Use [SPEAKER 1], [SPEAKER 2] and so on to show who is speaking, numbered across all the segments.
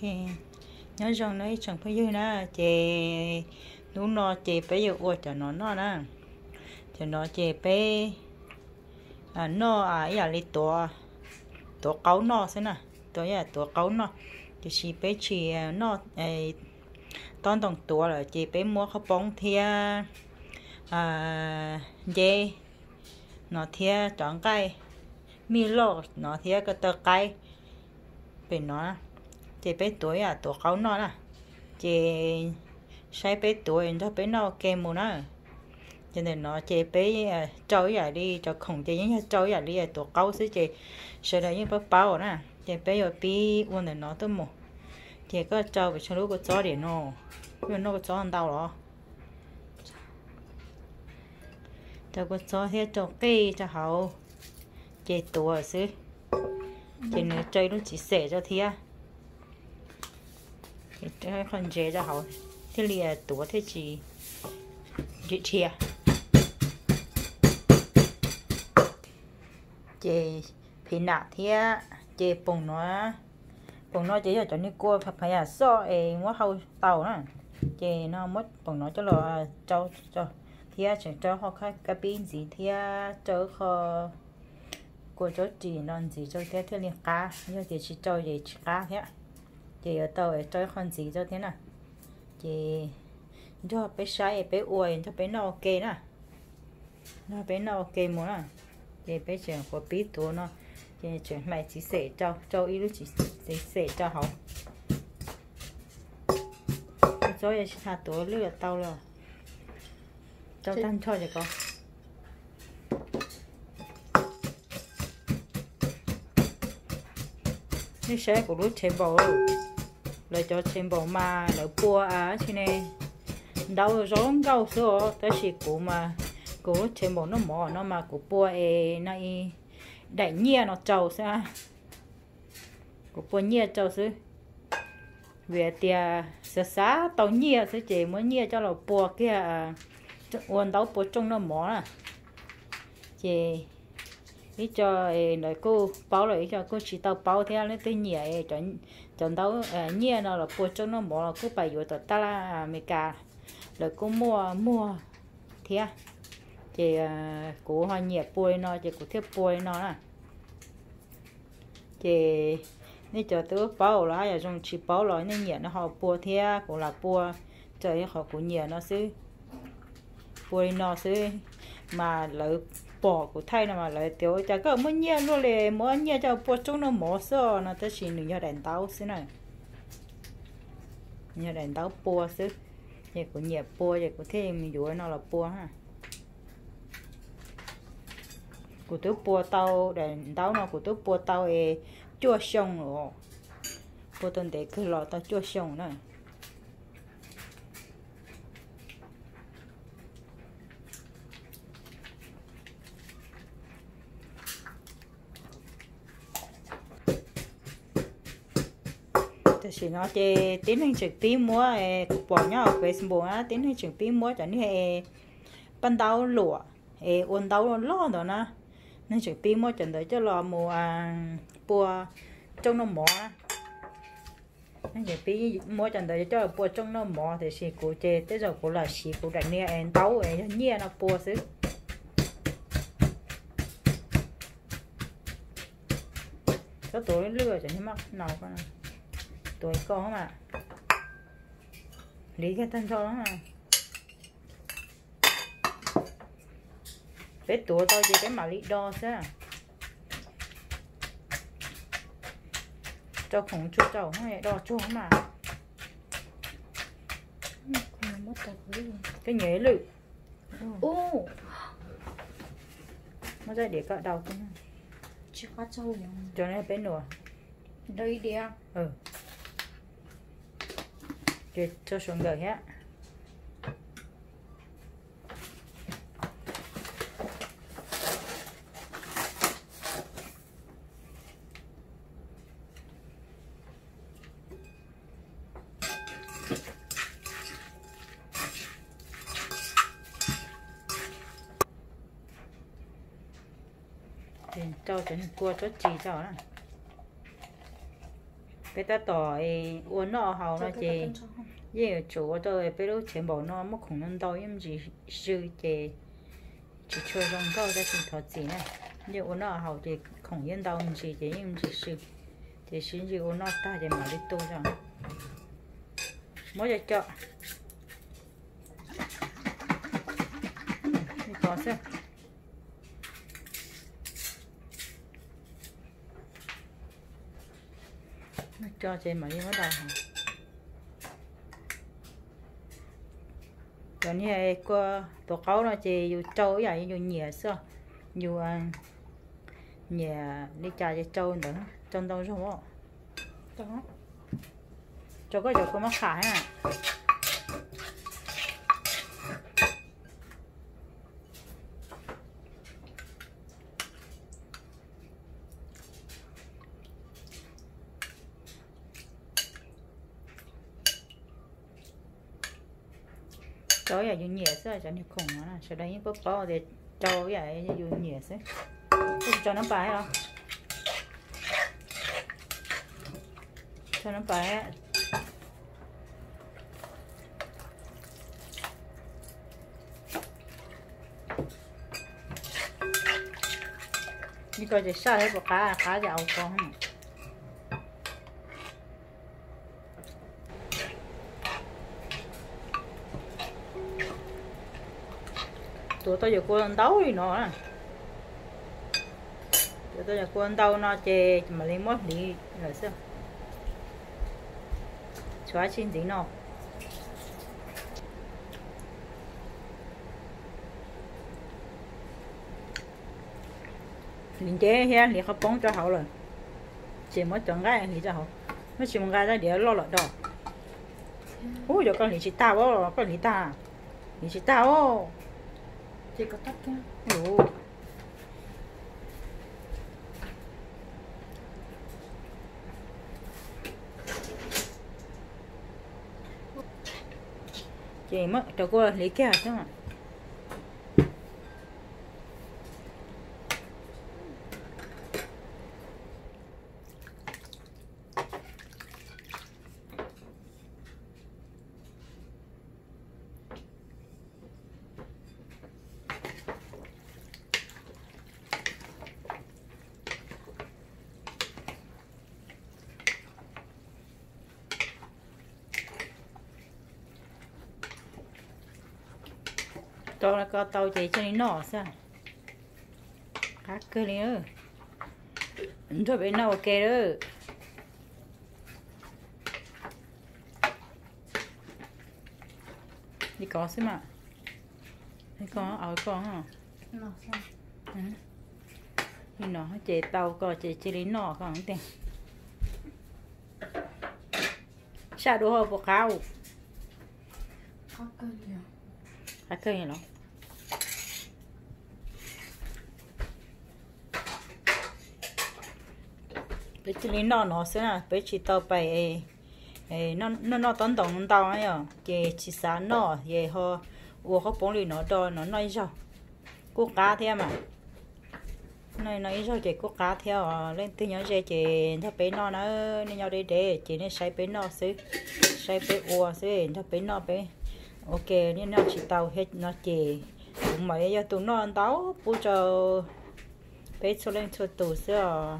[SPEAKER 1] thì nhớ rằng đấy chẳng phải như na, chè lúc nó chè bé yêu ôi cho nó nó nè cho nó chè bé. À nó à ý là lấy tổ tổ cáu nó xem nè tổ ya tổ cáu nó thì chỉ bé chỉ à, nó ấy à, tón đồng tổ là chị bé mua khóc bóng thia à dê, nó thia chọn cây mi lô, nó thia cái tờ cây bên nó chị bé tuổi à tuổi cấu nó là chị sai bé tuổi cho bé nó kem mù nó cho nên nó chị bé trâu vậy đi cho khổng chị những trâu vậy đi tuổi cấu xứ chị sợ đó những bắp bao nè chị bé ở bi uốn để nó tôi mù chị có trâu về cho lúc có chó để nó nhưng nó có chó ăn đau rồi cho có chó hết cho cây cho hậu chị tuổi xí chị nói chơi nó chỉ sẻ cho thia cái con dễ cho hậu thế lìa tuổi thế chỉ chị chia chị phi nạ thia chị bùng nó bùng nó chỉ cho ní cua phải phải à so ấy ngó hậu tàu nè chị nó mất bùng nó cho lo cho cho thia chỉ cho họ khai cái pin gì thia cho họ của chỗ chị non gì cho thế thế liền cá như thế chỉ cho gì cá thế chị ở tàu ở cho con gì cho thế nào? Chị cho bé sai bé uồi cho bé nó ok nè nó bé nó ok muốn à chị bé chuyện của bí tú nó chị chuyện mày chỉ sẻ cho cho lúc chỉ chỉ sẻ cho họ cho giờ chỉ thà tú lừa tao rồi. Cho tan cho chị con. Như sẽ của lúc chế bộ lại cho xem bộ mà lại bùa à thế này đâu rón gạo sữa tới chỉ cụ mà. Cụ xem bộ nó mỏ, nó mà cụ bùa e này đại nhia nó trầu sao cụ bùa nhia trầu xứ. Về tia sơ xá, tàu nhia xứ chị muốn nhia cho là bùa kia à. uốn đấu bùa trong nó mỏ à. Chị ý cho nói cô báo lại cho cô chỉ tao báo theo nên tôi nhẹ chọn chọn tao nhẹ nó là bùa cho nó bỏ là cô phải rồi ta là à, mày cả. Rồi cô mua mua thế chị à, cô hoa nhẹ bôi nó, chị cô thiết bôi nó nè. Chị, nên cho tôi báo là, giờ dùng chỉ báo lại nên nhẹ nó họ bôi thế cô là bôi cho họ cô nhẹ nó xứ, bôi nó xứ. Mà lợi bỏ của thay nó mà lại tiêu chả có muốn nhia luôn lệ muốn nhia cho bỏ trong nó mỏ sơ, nó tới chỉ nửa đèn táo xí này. Nhia đèn táo bỏ xí vậy của nhia bỏ vậy của thế mình dũa nó là bỏ ha. Của tôi bỏ tàu, đèn táo nó của tôi bỏ tàu e chua xong rồi. Bỏ tuần để cứ lọ tao chua xong này thì chỉ nó chỉ tiến hành trực tiếp mua bỏ nhỏ về bộ á, tiến hành trực tiếp mua cho nên ờ, ban đầu lụa ê ôn đầu lo đó nè nên trực tiếp mua chẳng tới cho lo mua à, bùa trong nó mỏ. Nên trực tiếp mua chẳng tới cho bùa trong nó mỏ thì xì cụ chế tới giờ cụ là xì cụ đánh nè em tàu em nhẹ nó bùa xứ. Cho tối lừa chẳng nó mắc nào con này tuổi có mà lý cái thân cho nó mà bé tuổi tôi chỉ cái mà lý đo chứ cho khổng chú chậu hay đo chú mà cái nhế lự.
[SPEAKER 2] Ô.
[SPEAKER 1] Nó ra để cạo đầu này cho nên bé nửa
[SPEAKER 2] đây đi à
[SPEAKER 1] ừ rồi cho xuống gửi nhé, thì cho cho cua cho chỉ cho đó bé ta tỏi uốn nó hầu nó chị ye chủ tôi bé lúc chém bỏ nó mất khủng năng đau em chỉ sư chị chỉ chơi trong đó ra chỉ thật gì nè như uốn nó hầu chị khủng yên đau em chỉ chị em chỉ sư thì xin chị uốn nó ta thì mà đi tu rồi mỗi giờ chợ có xem cho chị đi bắt đầu rồi như qua tổ cáo nó chị dù trâu vậy dù nhẹ sao dù nhẹ đi trả cho trâu nữa trong đâu rồi
[SPEAKER 2] đó
[SPEAKER 1] cho có chỗ có mắc khải à cho giờ dùng nhẹ sẽ cho nhiều khủng nó cho đây những bắp bò để cho vậy dùng nhẹ sẽ cho nó phải không? Cho nó phải như coi để sao đấy bỏ cá cá dạo con không chỗ tôi giờ quân đấu đi nó chỗ tôi giờ quân đấu nó chè mà lấy mất đi rồi sao? Xóa xin gì nó liền chế ha liền khó bóng cho hậu rồi. Chỉ mới tưởng cái thì cho hậu. Mới chỉ một cái ra để lo lại đó ui, giờ con liền chỉ tao ó con liền ta. Liền chỉ tao ó
[SPEAKER 2] có tắt kia
[SPEAKER 1] ồ. Chị mất cho cô lấy cái chứ mà cho là có tàu chạy cho nên nọ sao khác cơ nữa thôi bên nào ok đó đi có xem mà đi có ở con hả?
[SPEAKER 2] Nó sao
[SPEAKER 1] thì nó chạy tàu có chạy chạy đến nọ còn tiền sao đồ hộp cao
[SPEAKER 2] có cơ liền.
[SPEAKER 1] Khác cơ gì nó bé chỉ lấy nọ nọ xem à bé chỉ tao bài ê, nó nó nó tận đồng tao ấy à. Chị chỉ xả nọ vậy họ uo họ bông lì nó đó nó nói sao cô cá theo mà. Nói nói sao chị cô cá theo à. lên từ nhỏ chị chị theo bé nọ nó nên nhau đi để chị nên sai bé nọ xứ sai bé uo xứ theo bé nọ bé ok, nên nó chỉ tao hết nó chị. Cũng mấy giờ tụi nó ăn tao bây giờ bé cho lên cho tụi xứ à.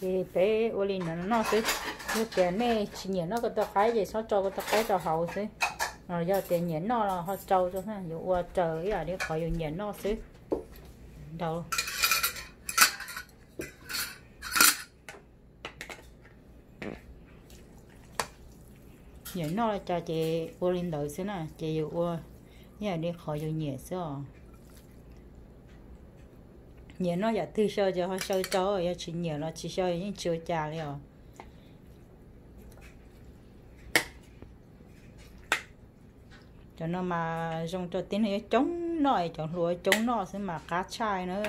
[SPEAKER 1] Thì bé ô linh nó nó sẽ nó tiền này chỉ nhện nó cái tao cái gì sao cho cái tao cái tao hậu chứ rồi giờ tiền nhện nó là họ trâu cho ha, dụ qua trời à đi khỏi dụ nhện nó chứ đâu? Nhện nó là cho chị ô linh đợi xíu nè, chị dụ qua nhà đi khỏi dụ nhện chứ à nó giờ tư sơ cho họ sơ cho rồi chỉ nhện nó chỉ sơ những chưa trà liền cho nó mà dùng cho tiếng này chống nổi chọn lúa chống nọ sẽ mà cá chai nữa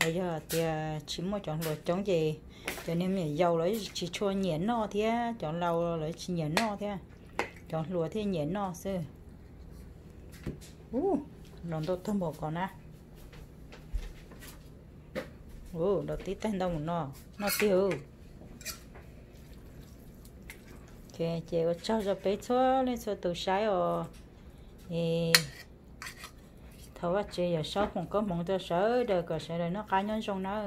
[SPEAKER 1] bây giờ thì chỉ một chọn lúa chống gì cho nên mình dầu lấy chỉ cho nhện nọ thế chọn lâu lấy chỉ nhện nọ thế chọn lúa thế nhện nọ sư uh nó tốt thơm bột còn á ô đầu tí tay đâu nó. Nó tiêu. Ok, chị có cho cho bé cho lên cho tôi sai rồi. Thì thầu chị, giờ sáu không có mong cho sợ được có sợ là nó cá nhân trong nó.